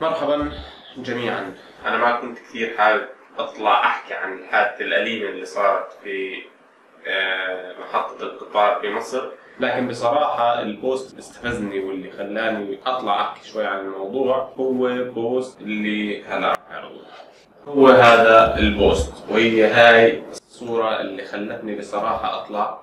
مرحبا جميعا. أنا ما كنت كثير حابب أطلع أحكي عن الحادثة الأليمة اللي صارت في آه، محطة القطار في مصر. لكن بصراحة ال post استفزني واللي خلاني أطلع أحكي شوي عن الموضوع هو post اللي هلا هو هذا البوست وهي هاي الصورة اللي خلتني بصراحة أطلع.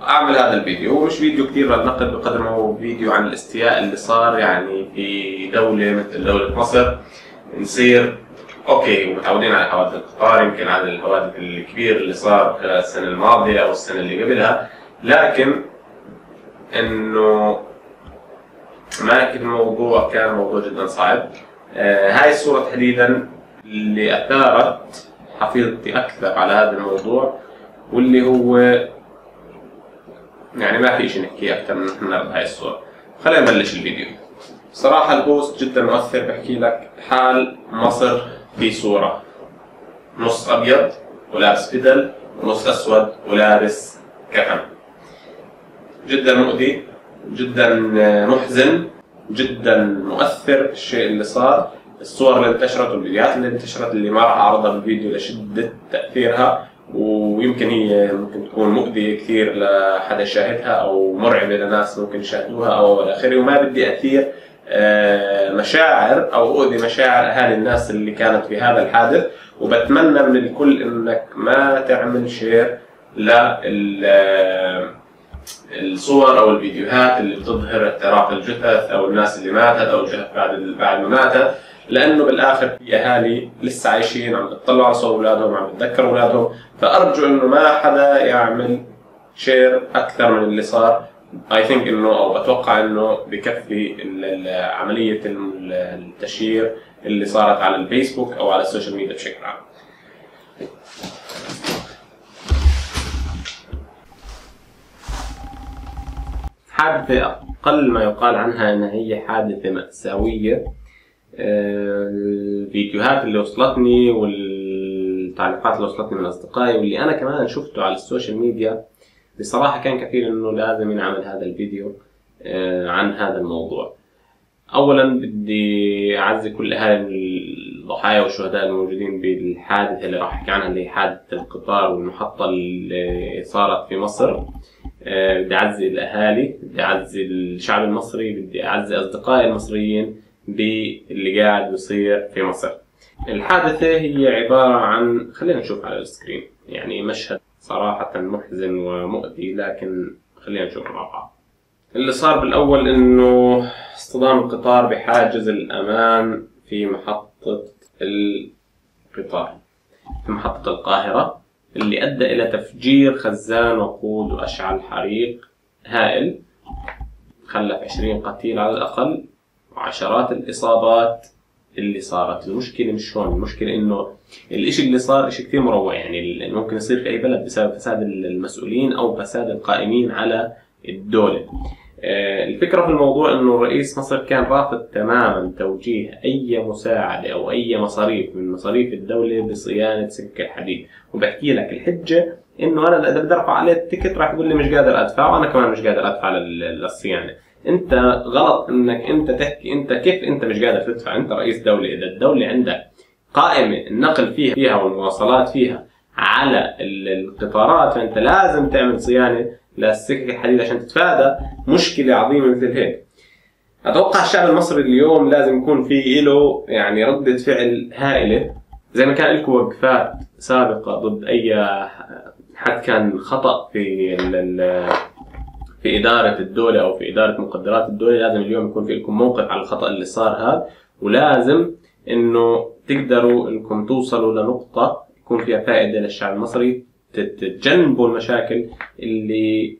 واعمل هذا الفيديو. هو مش فيديو كثير للنقد بقدر ما هو فيديو عن الاستياء اللي صار يعني في دولة مثل دولة مصر. نصير أوكي متعودين على حوادث القطار يمكن على الحوادث الكبير اللي صار خلال السنة الماضية أو السنة اللي قبلها. لكن إنه معك الموضوع كان موضوع جدا صعب. آه هاي الصورة تحديدا اللي أثارت حفيظتي أكثر على هذا الموضوع واللي هو يعني ما في شيء نحكيه أكثر من إحنا بهاي الصورة. خلينا نبلش الفيديو. صراحة البوست جدا مؤثر بحكي لك حال مصر في صورة. نص أبيض ولابس بدل ونص أسود ولابس كفن. جدا مؤذي جدا محزن جدا مؤثر الشيء اللي صار. الصور اللي انتشرت والفيديوهات اللي انتشرت اللي ما راح أعرضها بالفيديو لشدة تأثيرها ويمكن هي ممكن تكون مؤذية كثير لحدا شاهدها أو مرعبة لناس ممكن يشاهدوها أو إلى آخره وما بدي أثير آه، مشاعر أو أؤذي مشاعر أهالي الناس اللي كانت في هذا الحادث وبتمنى من الكل إنك ما تعمل share لل الصور أو الفيديوهات اللي بتظهر احتراق الجثث أو الناس اللي ماتت أو الجثث بعد بعد ما ماتت. لأنه بالآخر في اهالي لسه عايشين عم بتطلعوا على صور أولادهم عم بتذكروا أولادهم. فأرجو إنه ما حدا يعمل share أكثر من اللي صار. I think إنه أو بتوقع إنه بكفي عملية التشهير اللي صارت على الفيسبوك أو على ال social media بشكل عام. حادثة أقل ما يقال عنها أنها هي حادثة مأساوية. الفيديوهات اللي وصلتني والتعليقات اللي وصلتني من أصدقائي واللي أنا كمان شفته على ال social media. بصراحة كان كثير أنه لازم ينعمل هذا الفيديو عن هذا الموضوع. أولا بدي أعزي كل أهالي الضحايا والشهداء الموجودين بالحادثة اللي راح أحكي عنها اللي هي حادثة القطار والمحطة اللي صارت في مصر. بدي اعزي الأهالي بدي اعزي الشعب المصري بدي اعزي أصدقائي المصريين. باللي قاعد بيصير في مصر. الحادثة هي عبارة عن خلينا نشوف على السكرين. يعني مشهد صراحة محزن ومؤذي لكن خلينا نشوف مع بعض اللي صار بالأول إنه اصطدام القطار بحاجز الأمان في محطة القطار في محطة القاهرة اللي أدى إلى تفجير خزان وقود وأشعل حريق هائل خلف 20 قتيل على الأقل. وعشرات الإصابات اللي صارت. المشكلة مش هون المشكلة إنه الإشي اللي صار إشي كثير مروع يعني ممكن يصير في أي بلد بسبب فساد المسؤولين أو فساد القائمين على الدولة. الفكرة في الموضوع إنه رئيس مصر كان رافض تماما توجيه أي مساعدة أو أي مصاريف من مصاريف الدولة بصيانة سكة الحديد. وبحكي لك الحجة إنه أنا إذا بدي أرفع عليه التيكت راح يقول لي مش قادر أدفع وأنا كمان مش قادر أدفع للصيانة. انت غلط انك انت تحكي انت كيف انت مش قادر تدفع. انت رئيس دولة إذا الدولة عندك قائمة النقل فيها فيها والمواصلات فيها على القطارات فأنت لازم تعمل صيانة للسكك الحديد عشان تتفادى. مشكلة عظيمة مثل هيك. أتوقع الشعب المصري اليوم لازم يكون في له يعني ردة فعل هائلة. زي ما كان لكم وقفات سابقة ضد أي حد كان خطأ في في إدارة الدولة أو في إدارة مقدرات الدولة لازم اليوم يكون في لكم موقف على الخطأ اللي صار هذا ولازم إنه تقدروا إنكم توصلوا لنقطة يكون فيها فائدة للشعب المصري تتجنبوا المشاكل اللي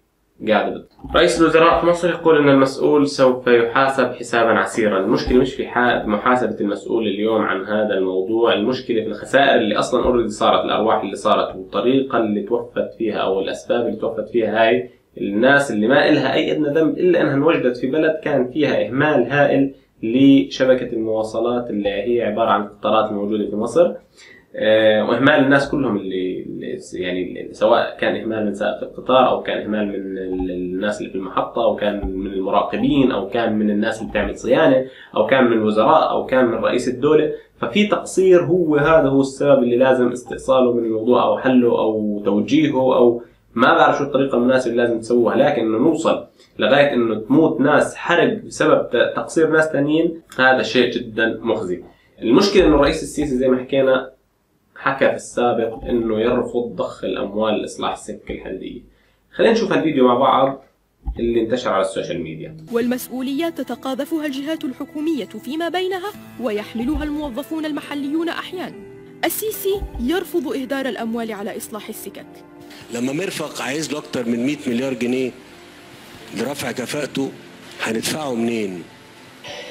قاعدة رئيس الوزراء في مصر يقول إن المسؤول سوف يحاسب حسابا عسيرا، المشكلة مش في محاسبة المسؤول اليوم عن هذا الموضوع، المشكلة في الخسائر اللي أصلا اوريدي صارت، الأرواح اللي صارت والطريقة اللي توفت فيها أو الأسباب اللي توفت فيها هاي الناس اللي ما إلها أي أدنى ذنب إلا أنها انوجدت في بلد كان فيها إهمال هائل لشبكة المواصلات اللي هي عبارة عن القطارات الموجودة في مصر. آه، وإهمال الناس كلهم اللي يعني سواء كان إهمال من سائق القطار أو كان إهمال من ال- الناس اللي في المحطة أو كان من المراقبين أو كان من الناس اللي بتعمل صيانة أو كان من الوزراء أو كان من رئيس الدولة ففي تقصير هو هذا هو السبب اللي لازم استئصاله من الموضوع أو حله أو توجيهه أو ما بعرف شو الطريقة المناسبة اللي لازم تسووها لكن إنه نوصل لغاية إنه تموت ناس حرق بسبب تقصير ناس ثانيين هذا شيء جدا مخزي. المشكلة إنه الرئيس السيسي زي ما حكينا حكى في السابق إنه يرفض ضخ الأموال لإصلاح السكة الحديديه خلينا نشوف الفيديو مع بعض اللي انتشر على ال social media. والمسؤوليات تتقاذفها الجهات الحكومية فيما بينها ويحملها الموظفون المحليون أحيانا. السيسي يرفض إهدار الأموال على إصلاح السكك. لما مرفق عايز له أكتر من 100 مليار جنيه لرفع كفاءته هندفعه منين؟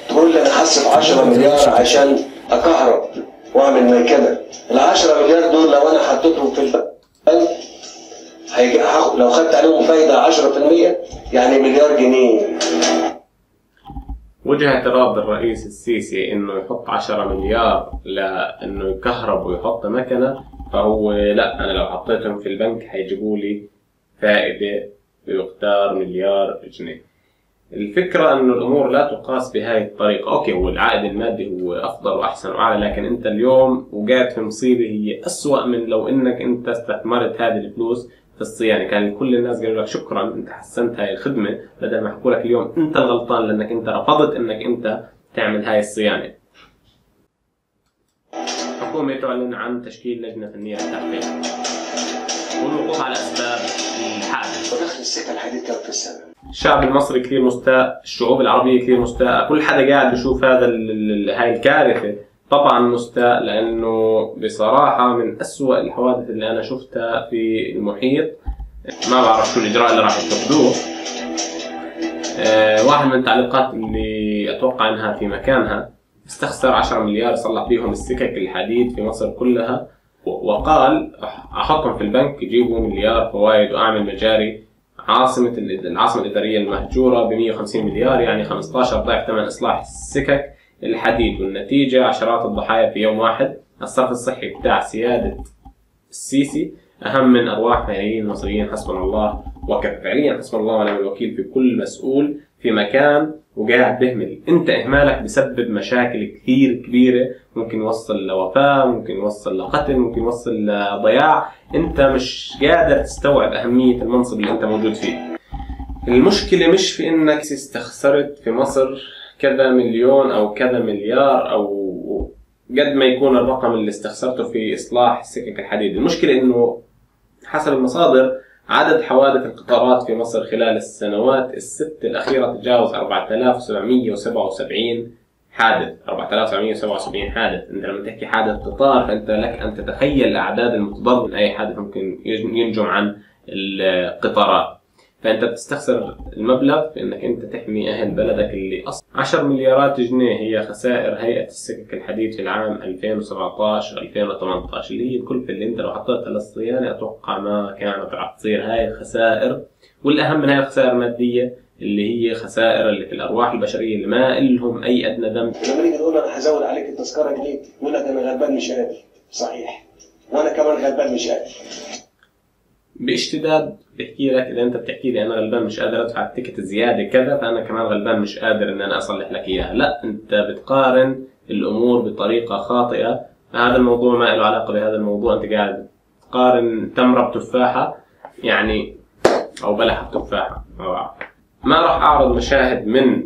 تقول لي أنا هصرف 10 مليار عشان أكهرب وأعمل ميكنه ال 10 مليار دول لو أنا حطيتهم في البنك هيجي لو خدت عليهم فايدة 10% يعني مليار جنيه. وجه اعتراض الرئيس السيسي إنه يحط 10 مليار لإنه يكهرب ويحط مكنة فهو لا أنا لو حطيتهم في البنك حيجيبوا لي فائدة بمقدار مليار جنيه. الفكرة إنه الأمور لا تقاس بهاي الطريقة، أوكي هو العائد المادي هو أفضل وأحسن وأعلى لكن أنت اليوم وقعت في مصيبه هي أسوأ من لو إنك أنت استثمرت هذه الفلوس في الصيانة، كان كل الناس قالوا لك شكرا أنت حسنت هاي الخدمة بدل ما يحكوا لك اليوم أنت الغلطان لأنك أنت رفضت إنك أنت تعمل هاي الصيانة. الحكومة تعلن عن تشكيل لجنة فنية للتحقيق. والوقوف على أسباب الحادث. ودخل السكه الحديد كم في السنة الشعب المصري كثير مستاء، الشعوب العربية كثير مستاء، كل حدا قاعد بيشوف هذا هاي الكارثة طبعا مستاء لأنه بصراحة من أسوأ الحوادث اللي أنا شفتها في المحيط ما بعرف شو الإجراء اللي راح يتخذوه آه، واحد من التعليقات اللي أتوقع أنها في مكانها استخسر 10 مليار يصلح بيهم السكك الحديد في مصر كلها وقال أحطهم في البنك يجيبوا مليار فوائد وأعمل مجاري. عاصمة ال- العاصمة الإدارية المهجورة ب 150 مليار يعني 15 ضعف ثمن إصلاح السكك الحديد. والنتيجة عشرات الضحايا في يوم واحد. الصرف الصحي بتاع سيادة السيسي أهم من أرواح ملايين المصريين حسبنا الله وكفى فعليا حسبنا الله ونعم الوكيل في كل مسؤول في مكان وقاعد بيهمل. انت اهمالك بسبب مشاكل كثير كبيرة. ممكن يوصل لوفاة ممكن يوصل لقتل ممكن يوصل لضياع. انت مش قادر تستوعب أهمية المنصب اللي انت موجود فيه. المشكلة مش في إنك استخسرت في مصر كذا مليون أو كذا مليار أو قد ما يكون الرقم اللي استخسرته في إصلاح سكك الحديد. المشكلة إنه حسب المصادر عدد حوادث القطارات في مصر خلال السنوات الست الأخيرة تجاوز 4777 حادث. 4777 حادث. أنت لما تحكي حادث قطار فأنت لك أن تتخيل الأعداد المتضرره من أي حادث ممكن ينجم عن القطارات. فأنت بتستخسر المبلغ في إنك أنت تحمي أهل بلدك اللي أصلا 10 مليارات جنيه هي خسائر هيئة السكك الحديد في العام 2017 2018 اللي هي الكلفة اللي أنت لو حطيتها للصيانة أتوقع ما كانت راح تصير هاي الخسائر. والأهم من هاي الخسائر المادية اللي هي خسائر اللي في الأرواح البشرية اللي ما لهم أي أدنى ذنب. لما نيجي نقول أنا هزود عليك التذكرة جنيه يقول لك أنا غلبان مش قادر صحيح. وأنا كمان غلبان مش قادر باشتداد بحكي لك إذا أنت بتحكي لي أنا غلبان مش قادر أدفع التيكت زياده كذا فأنا كمان غلبان مش قادر إن أنا أصلح لك إياها. لا أنت بتقارن الأمور بطريقة خاطئة. هذا الموضوع ما له علاقة بهذا الموضوع. أنت قاعد تقارن تمرة بتفاحة يعني أو بلح بتفاحة. ما راح أعرض مشاهد من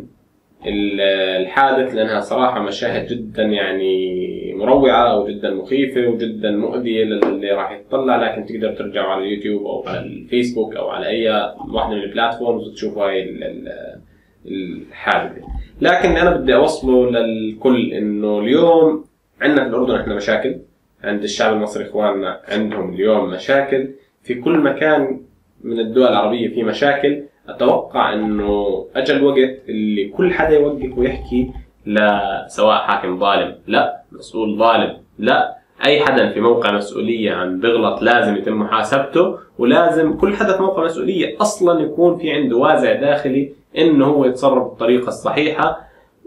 الحادث لأنها صراحة مشاهد جدا يعني مروعة وجدا مخيفة وجدا مؤذية للي راح يطلع لكن تقدر ترجعوا على اليوتيوب أو على الفيسبوك أو على أي واحدة من البلاتفورمز وتشوفوا هاي ال- ال- الحادثة. لكن أنا بدي أوصله للكل إنه اليوم عندنا في الأردن إحنا مشاكل. عند الشعب المصري إخواننا عندهم اليوم مشاكل. في كل مكان من الدول العربية في مشاكل. أتوقع إنه اجى الوقت اللي كل حدا يوقف ويحكي لا سواء حاكم ظالم لا مسؤول ظالم لا. أي حدا في موقع مسؤولية عم بغلط لازم يتم محاسبته ولازم كل حدا في موقع مسؤولية أصلا يكون في عنده وازع داخلي إنه هو يتصرف بالطريقة الصحيحة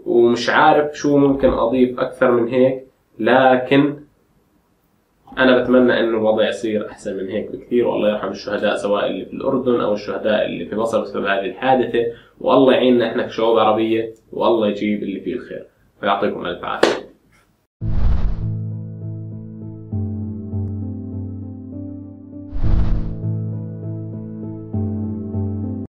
ومش عارف شو ممكن أضيف أكثر من هيك. لكن أنا بتمنى انه الوضع يصير أحسن من هيك بكثير والله يرحم الشهداء سواء اللي في الأردن أو الشهداء اللي في مصر بسبب هذه الحادثة. والله يعيننا إحنا كشعوب عربية والله يجيب اللي فيه الخير. فيعطيكم ألف عافية.